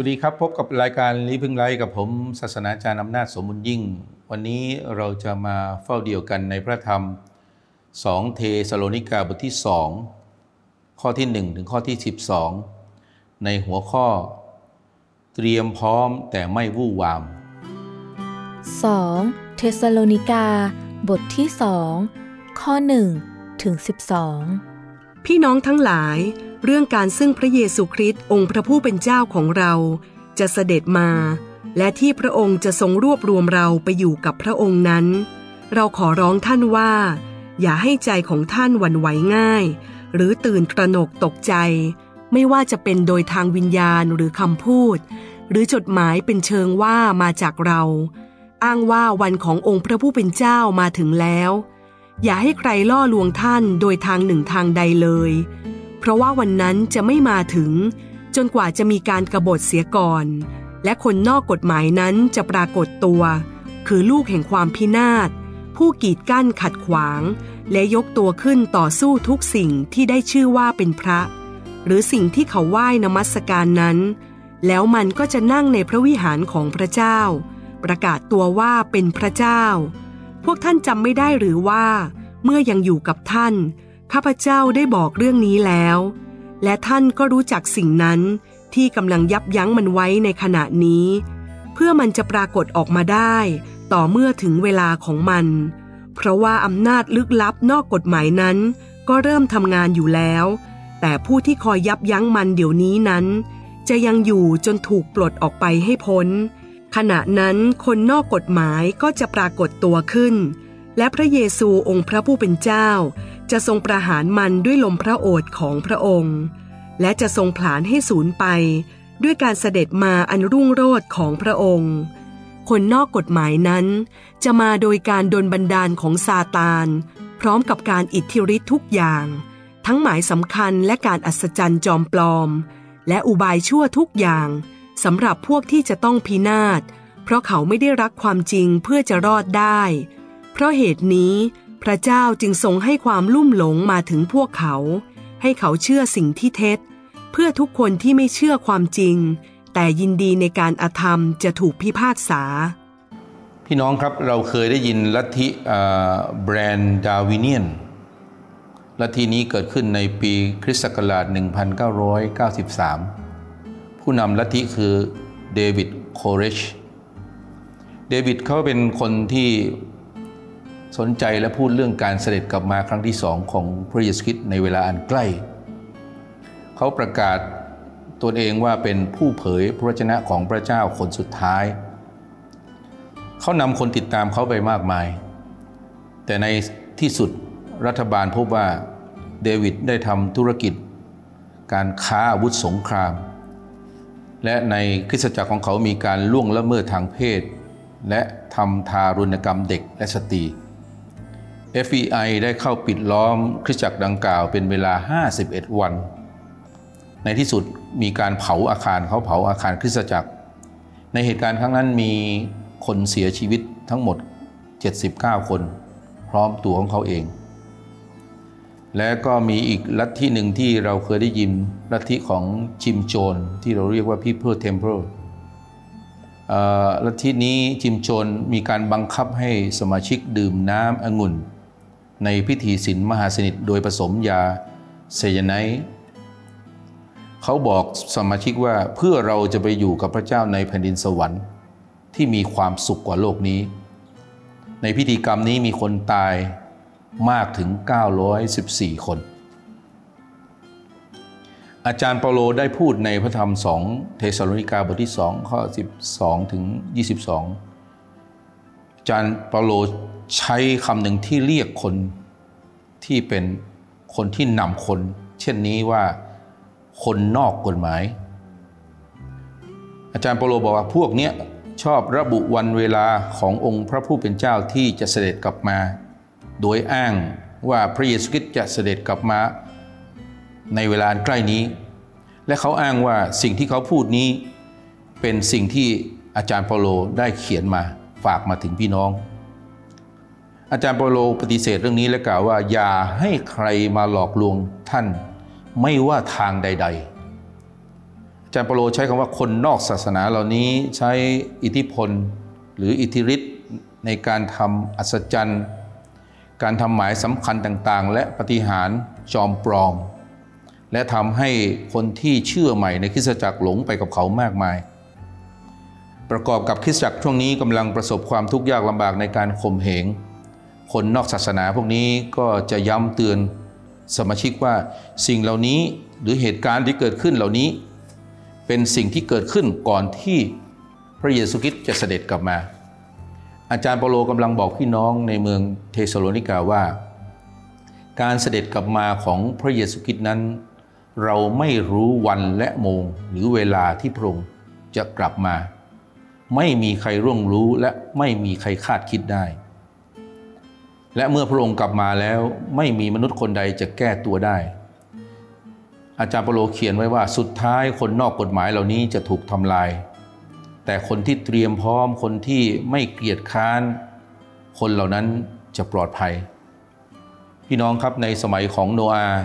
วัสดีครับ พบกับรายการลีพึ่งไลฟ์กับผม ศาสนาจารย์อำนาจสมบุญยิ่ง วันนี้เราจะมาเฝ้าเดียวกันในพระธรรม 2 เทสโลนิกาบทที่ 2 ข้อที่ 1 ถึงข้อที่ 12 ในหัวข้อ เตรียมพร้อมแต่ไม่วู่วาม 2. เทสโลนิกา บทที่สองข้อ 1 ถึง 12 พี่น้องทั้งหลาย เรื่องการซึ่งพระเยซูคริสต์องค์พระผู้เป็นเจ้าของเรา จะเสด็จมา และที่พระองค์จะทรงรวบรวมเราไปอยู่กับพระองค์นั้น เราขอร้องท่านว่า อย่าให้ใจของท่านหวั่นไหวง่าย หรือตื่นตระหนกตกใจ ไม่ว่าจะเป็นโดยทางวิญญาณหรือคำพูด หรือจดหมายเป็นเชิงว่ามาจากเรา อ้างว่าวันขององค์พระผู้เป็นเจ้ามาถึงแล้ว อย่าให้ใครล่อลวงท่านโดยทางหนึ่งทางใดเลย ราะว่าวันนั้นจะไม่มาถึง จนกว่าจะมีการกรบฏเสียก่อน และคนนอกกฎหมายนั้นจะปรากฏตัว คือลูกแห่งความพินาศ ผู้กีดกั้นขัดขวาง และยกตัวขึ้นต่อสู้ทุกสิ่งที่ได้ชื่อว่าเป็นพระ หรือสิ่งที่เขาไหว้นมัสการนั้น แล้วมันก็จะนั่งในพระวิหารของพระเจ้า ประกาศตัวว่าเป็นพระเจ้า พวกท่านจำไม่ได้หรือว่า เมื่อยังอยู่กับท่าน ข้าพเจ้าได้บอกเรื่องนี้แล้ว และท่านก็รู้จักสิ่งนั้นที่กำลังยับยั้งมันไว้ในขณะนี้ เพื่อมันจะปรากฏออกมาได้ ต่อเมื่อถึงเวลาของมัน เพราะว่าอำนาจลึกลับนอกกฎหมายนั้น ก็เริ่มทำงานอยู่แล้ว แต่ผู้ที่คอยยับยั้งมันเดี๋ยวนี้นั้น จะยังอยู่จนถูกปลดออกไปให้พ้น ขณะนั้นคนนอกกฎหมายก็จะปรากฏตัวขึ้น และพระเยซูองค์พระผู้เป็นเจ้า จะทรงประหารมันด้วยลมพระโอษฐ์ของพระองค์ และจะทรงผลาญให้สูญไป ด้วยการเสด็จมาอันรุ่งโรจน์ของพระองค์ คนนอกกฎหมายนั้น จะมาโดยการดลบันดาลของซาตาน พร้อมกับการอิทธิฤทธิ์ทุกอย่าง ทั้งหมายสำคัญและการอัศจรรย์จอมปลอม และอุบายชั่วทุกอย่างสำหรับพวกที่จะต้องพินาศเพราะเขาไม่ได้รักความจริงเพื่อจะรอดได้ เพราะเหตุนี้ พระเจ้าจึงทรงให้ความลุ่มหลงมาถึงพวกเขา ให้เขาเชื่อสิ่งที่เท็จ เพื่อทุกคนที่ไม่เชื่อความจริง แต่ยินดีในการอธรรมจะถูกพิพากษา พี่น้องครับเราเคยได้ยินลัทธิBranch Davidian ลัทธินี้เกิดขึ้นในปีคริสต์ศักราช 1993 ผู้นำลัทธิคือเดวิดโคเรช เดวิดเขาเป็นคนที่ สนใจและพูดเรื่องการเสด็จกลับมาครั้งที่สองของพระเยซูคริสต์ในเวลาอันใกล้ เขาประกาศตนเองว่าเป็นผู้เผยพระวจนะของพระเจ้าคนสุดท้าย เขานำคนติดตามเขาไปมากมาย แต่ในที่สุดรัฐบาลพบว่าเดวิดได้ทำธุรกิจ การค้าอาวุธสงคราม และในคริสตจักรของเขามีการล่วงละเมิดทางเพศ และทำทารุณกรรมเด็กและสตรี FBI ได้เข้าปิดล้อมคริสตจักรดังกล่าวเป็นเวลา 51 วัน ในที่สุดมีการเผาอาคารเขาเผาอาคารคริสตจักร ในเหตุการณ์ครั้งนั้นมีคนเสียชีวิตทั้งหมด 79 คน พร้อมตัวของเขาเอง และก็มีอีกลัทธิหนึ่งที่เราเคยได้ยินลัทธิของจิมโจนที่เราเรียกว่า People Temple ลัทธินี้จิมโจนมีการบังคับให้สมาชิกดื่มน้ำองุ่น ในพิธีศีลมหาสนิทโดยผสมยาเซยาไนท์เขาบอกสมาชิกว่าเพื่อเราจะไปอยู่กับพระเจ้าในแผ่นดินสวรรค์ที่มีความสุขกว่าโลกนี้ ในพิธีกรรมนี้มีคนตายมากถึง 914 คน อาจารย์เปาโลได้พูดในพระธรรมสองเทสโลนิกาบทที่ 2 ข้อ 12 ถึง 22อา จารย์เปาโลใช้คำหนึ่งที่เรียกคนที่เป็นคนที่นำคน เช่นนี้ว่าคนนอกกฎหมาย อาจารย์เปาโลบอกว่าพวกเนี้ยชอบระบุวันเวลาขององค์พระผู้เป็นเจ้าที่จะเสด็จกลับมา โดยอ้างว่าพระเยซูคริสต์จะเสด็จกลับมา ในเวลาใกล้นี้ และเขาอ้างว่าสิ่งที่เขาพูดนี้เป็นสิ่งที่อาจารย์เปาโลได้เขียนมา ฝากมาถึงพี่น้อง อาจารย์เปโลปฏิเสธเรื่องนี้และกล่าวว่า อย่าให้ใครมาหลอกลวงท่าน ไม่ว่าทางใด ๆ อาจารย์เปโลใช้คำว่าคนนอกศาสนาเหล่านี้ใช้อิทธิพลหรืออิทธิฤทธิ์ในการทำอัศจรรย์ การทำหมายสำคัญต่างๆ และปฏิหารจอมปลอม และทำให้คนที่เชื่อใหม่ในคริสตจักรหลงไปกับเขามากมาย ประกอบกับคริสตจักรช่วงนี้กำลังประสบความทุกข์ยากลำบากในการข่มเหง คนนอกศาสนาพวกนี้ก็จะย้ำเตือนสมาชิกว่าสิ่งเหล่านี้หรือเหตุการณ์ที่เกิดขึ้นเหล่านี้ เป็นสิ่งที่เกิดขึ้นก่อนที่พระเยซูคริสต์จะเสด็จกลับมา อาจารย์เปโลกำลังบอกพี่น้องในเมืองเทสโลนิกาว่า การเสด็จกลับมาของพระเยซูคริสต์นั้น เราไม่รู้วันและโมงหรือเวลาที่พระองค์จะกลับมา ไม่มีใครร่วงรู้และไม่มีใครคาดคิดได้ และเมื่อพระองค์กลับมาแล้วไม่มีมนุษย์คนใดจะแก้ตัวได้ อาจารย์เปโลเขียนไว้ว่าสุดท้ายคนนอกกฎหมายเหล่านี้จะถูกทำลาย แต่คนที่เตรียมพร้อมคนที่ไม่เกลียดค้าน คนเหล่านั้นจะปลอดภัย พี่น้องครับในสมัยของโนอาห์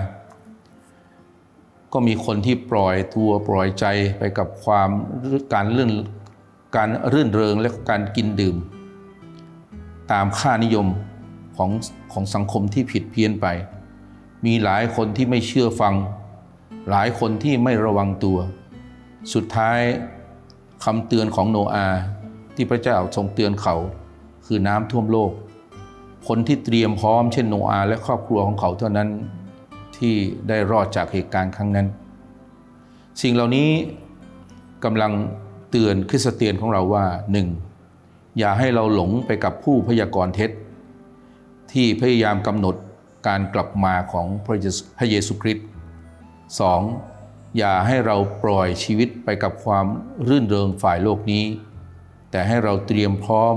ก็มีคนที่ปล่อยตัวปล่อยใจไปกับความการเลื่อน การรื่นเริงและการกินดื่ม ตามค่านิยมของของสังคมที่ผิดเพี้ยนไป มีหลายคนที่ไม่เชื่อฟัง หลายคนที่ไม่ระวังตัว สุดท้ายคำเตือนของโนอาห์ที่พระเจ้าทรงเตือนเขาคือน้ำท่วมโลก คนที่เตรียมพร้อมเช่นโนอาห์และครอบครัวของเขาเท่านั้นที่ได้รอดจากเหตุการณ์ครั้งนั้น สิ่งเหล่านี้กำลัง เตือนคริสเตียนของเราว่าหนึ่งอย่าให้เราหลงไปกับผู้พยากรณ์เท็จ ที่พยายามกำหนดการกลับมาของพระเยซูคริสต์สองอย่าให้เราปล่อยชีวิตไปกับความรื่นเริงฝ่ายโลกนี้ แต่ให้เราเตรียมพร้อม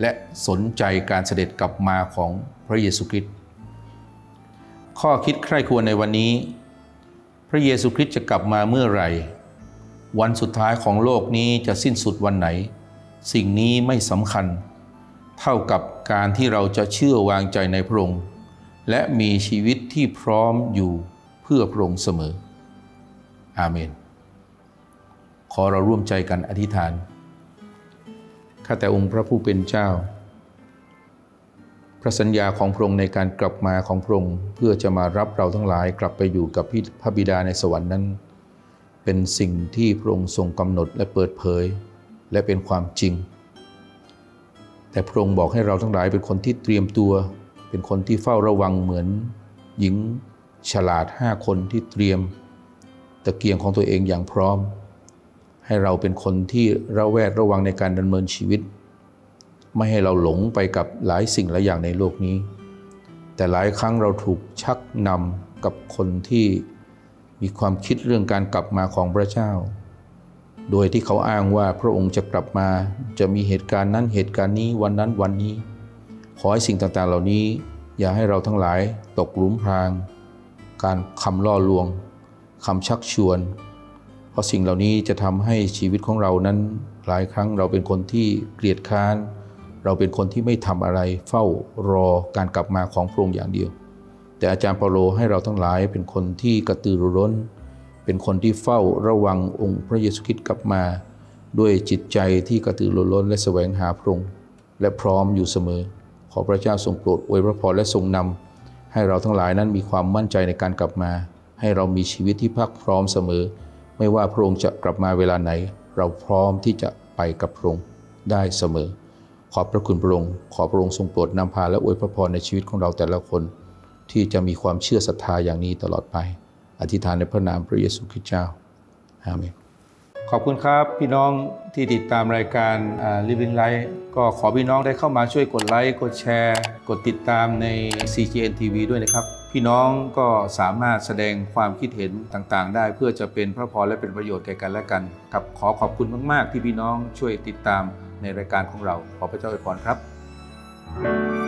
และสนใจการเสด็จกลับมาของพระเยซูคริสต์ ข้อคิดใคร่ควรในวันนี้ พระเยซูคริสต์จะกลับมาเมื่อไหร่ วันสุดท้ายของโลกนี้จะสิ้นสุดวันไหน สิ่งนี้ไม่สำคัญ เท่ากับการที่เราจะเชื่อวางใจในพระองค์ และมีชีวิตที่พร้อมอยู่เพื่อพระองค์เสมอ อาเมน ขอเราร่วมใจกันอธิษฐาน ข้าแต่องค์พระผู้เป็นเจ้า พระสัญญาของพระองค์ในการกลับมาของพระองค์เพื่อจะมารับเราทั้งหลายกลับไปอยู่กับพระบิดาในสวรรค์นั้น เป็นสิ่งที่พระองค์ทรงกำหนดและเปิดเผย และเป็นความจริง แต่พระองค์บอกให้เราทั้งหลายเป็นคนที่เตรียมตัว เป็นคนที่เฝ้าระวังเหมือน หญิงฉลาดห้าคนที่เตรียม ตะเกียงของตัวเองอย่างพร้อม ให้เราเป็นคนที่ระแวดระวังในการดำเนินชีวิต ไม่ให้เราหลงไปกับหลายสิ่งหลายอย่างในโลกนี้ แต่หลายครั้งเราถูกชักนำกับคนที่ มีความคิดเรื่องการกลับมาของพระเจ้า โดยที่เขาอ้างว่าพระองค์จะกลับมาจะมีเหตุการณ์นั้นเหตุการณ์นี้วันนั้นวันนี้ ขอให้สิ่งต่างๆเหล่านี้ อย่าให้เราทั้งหลายตกหลุมพราง การคำล่อลวงคำชักชวน เพราะสิ่งเหล่านี้จะทำให้ชีวิตของเรานั้น หลายครั้งเราเป็นคนที่เกลียดค้าน เราเป็นคนที่ไม่ทำอะไร เฝ้ารอการกลับมาของพระองค์อย่างเดียว แต่อาจารย์เปาโลให้เราทั้งหลายเป็นคนที่กระตือรือร้น เป็นคนที่เฝ้าระวังองค์พระเยซูคริสต์กลับมา ด้วยจิตใจที่กระตือรือร้นและแสวงหาพระองค์และพร้อมอยู่เสมอ ขอพระเจ้าทรงโปรดอวยพระพรและทรงนำให้เราทั้งหลายนั้นมีความมั่นใจในการกลับมา ให้เรามีชีวิตที่พักพร้อมเสมอ ไม่ว่าพระองค์จะกลับมาเวลาไหน เราพร้อมที่จะไปกับพระองค์ได้เสมอ ขอบพระคุณพระองค์ขอพระองค์ทรงโปรดนำพาและอวยพระพรในชีวิตของเราแต่ละคน ที่จะมีความเชื่อศรัทธาอย่างนี้ตลอดไป อธิษฐานในพระนามพระเยซูคริสต์เจ้าอาเมนขอบคุณครับพี่น้องที่ติดตามรายการ Living Life ก็ขอพี่น้องได้เข้ามาช่วยกดไลค์กดแชร์ กดติดตามใน CGN TV ด้วยนะครับ พี่น้องก็สามารถแสดงความคิดเห็นต่างๆ ได้เพื่อจะเป็นพระพรและเป็นประโยชน์แก่กันและกันครับขอขอบคุณมาก ๆ ที่พี่น้องช่วยติดตามในรายการของเรา ขอพระเจ้าอวยพรครับ